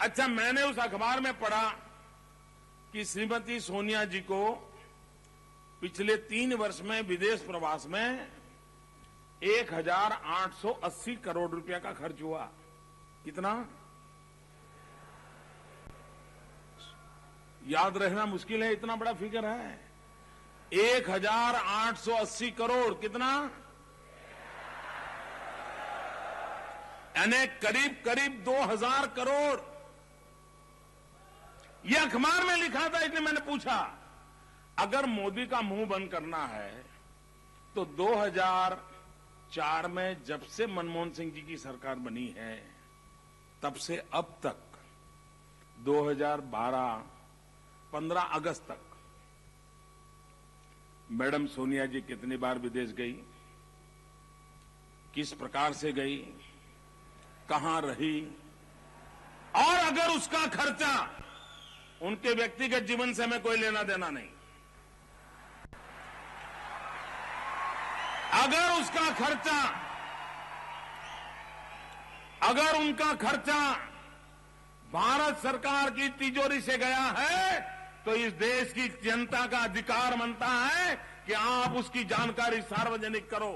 अच्छा मैंने उस अखबार में पढ़ा कि श्रीमती सोनिया जी को पिछले तीन वर्ष में विदेश प्रवास में एक हज़ार आठ सौ अस्सी करोड़ रुपया का खर्च हुआ। कितना? याद रहना मुश्किल है, इतना बड़ा फिगर है। एक हज़ार आठ सौ अस्सी करोड़, कितना? यानी करीब करीब दो हज़ार करोड़। ये अखबार में लिखा था, इसलिए मैंने पूछा, अगर मोदी का मुँह बंद करना है तो 2004 में जब से मनमोहन सिंह जी की सरकार बनी है, तब से अब तक 2012 15 अगस्त तक, मैडम सोनिया जी कितनी बार विदेश गई, किस प्रकार से गई, कहाँ रही, और अगर उसका खर्चा उनके व्यक्तिगत जीवन से हमें कोई लेना देना नहीं। अगर उसका खर्चा, अगर उनका खर्चा भारत सरकार की तिजोरी से गया है तो इस देश की जनता का अधिकार बनता है कि आप उसकी जानकारी सार्वजनिक करो।